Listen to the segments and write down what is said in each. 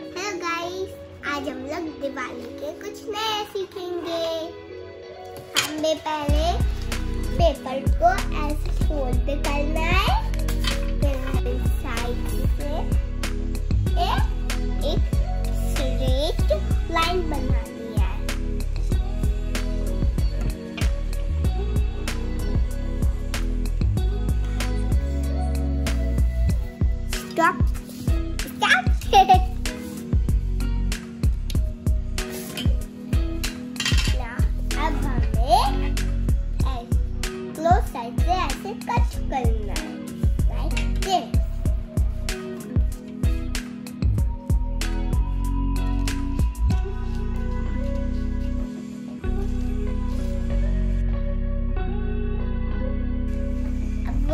Hello guys आज हम लोग दिवाली के कुछ नए सीखेंगे हमें पहले पेपर को ऐसे फोल्ड करना है फिर साइड से एक, एक स्ट्रेट लाइन बनानी है Stop. Stop.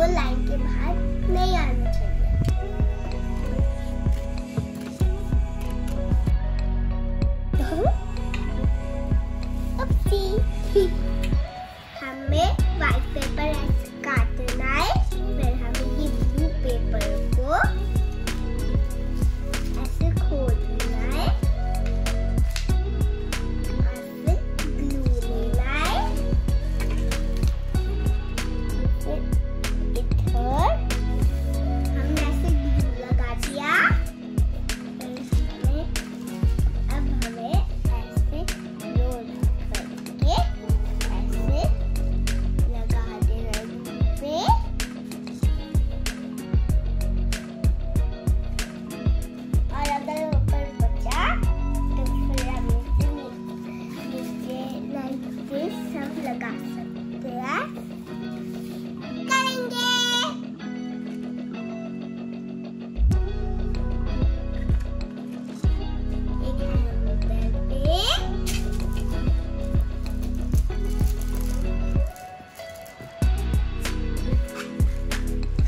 वो लाइन के बाहर नहीं आना चाहिए। हमें वाइट पेपर ऐसे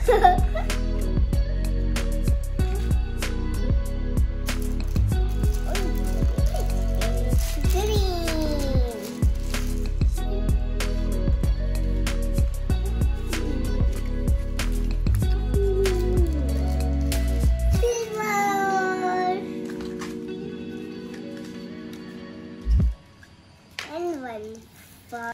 And one